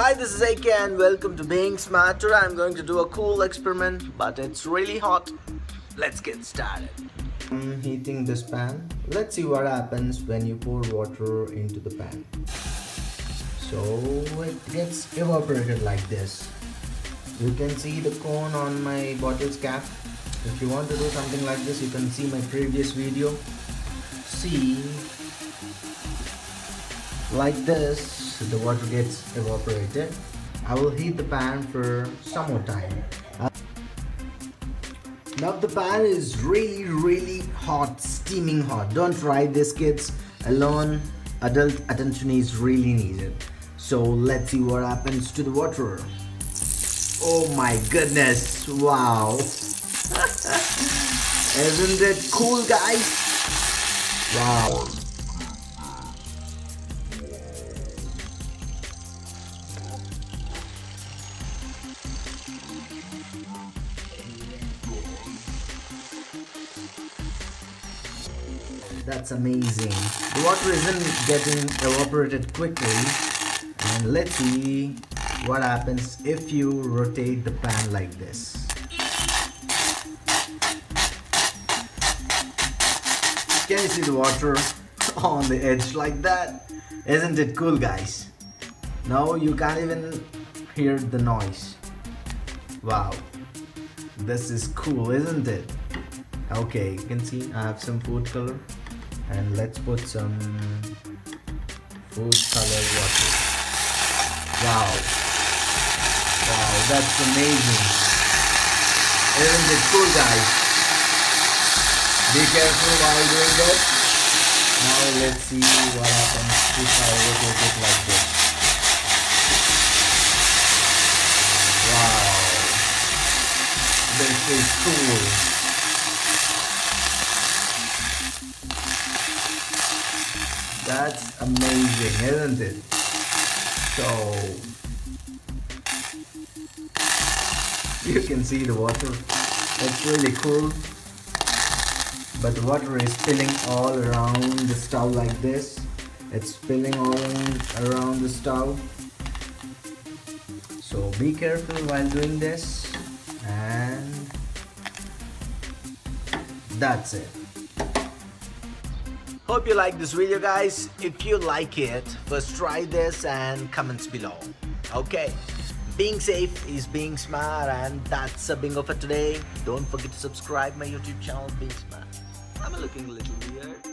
Hi, this is AK and welcome to Being Smart. Today I'm going to do a cool experiment, but it's really hot. Let's get started. I'm heating this pan. Let's see what happens when you pour water into the pan. So it gets evaporated like this. You can see the cone on my bottle's cap. If you want to do something like this, you can see my previous video. See, like this, the water gets evaporated. I will heat the pan for some more time. Now the pan is really really hot, steaming hot. Don't try this kids alone. Adult attention is really needed. So let's see what happens to the water. Oh my goodness, wow. Isn't it cool guys? Wow. That's amazing. The water isn't getting evaporated quickly. And let's see what happens if you rotate the pan like this. Can you see the water on the edge like that? Isn't it cool guys? Now you can't even hear the noise. Wow. This is cool, isn't it? Okay, you can see I have some food color. And let's put some food color water. Wow. Wow that's amazing. Isn't it cool guys? Be careful while doing this now let's see what happens if I rotate it like this wow That's amazing, isn't it? So you can see the water. It's really cool. But the water is spilling all around the stove like this. It's spilling all around the stove. So be careful while doing this. And that's it. Hope you like this video guys. If you like it, first try this and comments below. Okay. Being safe is being smart and that's a bingo for today. Don't forget to subscribe my YouTube channel Being Smart. I'm looking a little weird.